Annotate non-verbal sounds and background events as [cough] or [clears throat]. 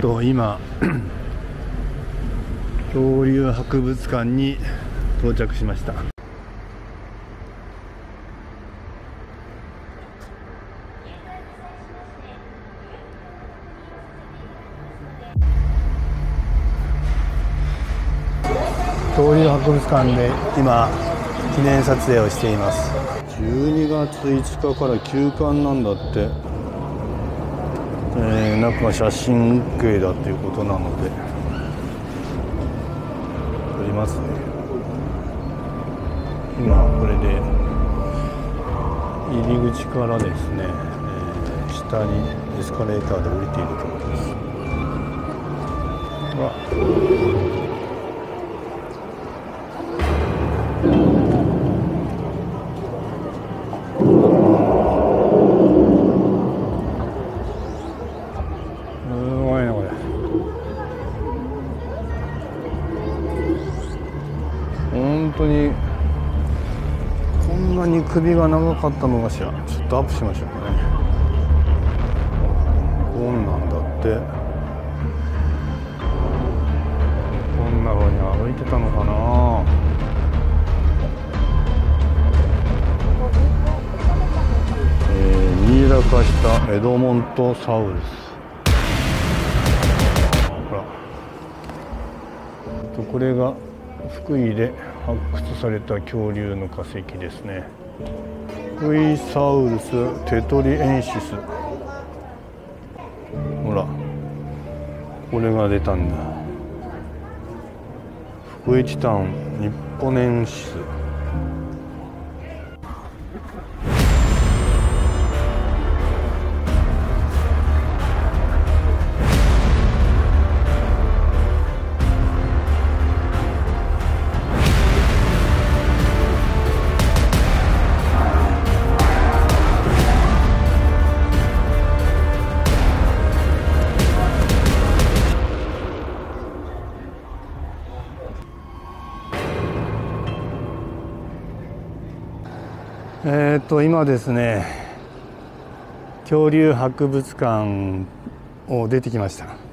と今 [clears throat] 恐竜博物館に到着しました。恐竜博物館で今記念撮影をしています。12月5日から休館なんだって。えー、中が写真 OK だということなので撮りますね。今これで入り口からですね、えー、下にエスカレーターで降りているところです。当にこんなに首が長かったのかしら。ちょっとアップしましょうかね。こんなんだって。こんな風に歩いてたのかな。えー、ミイラ化したエドモントサウルス。ほら。これが福井で発掘された恐竜の化石ですね。フイサウルステトリエンシス。ほらこれが出たんだ。福井チタンニッポネンシス。えー、と今ですね恐竜博物館を出てきました。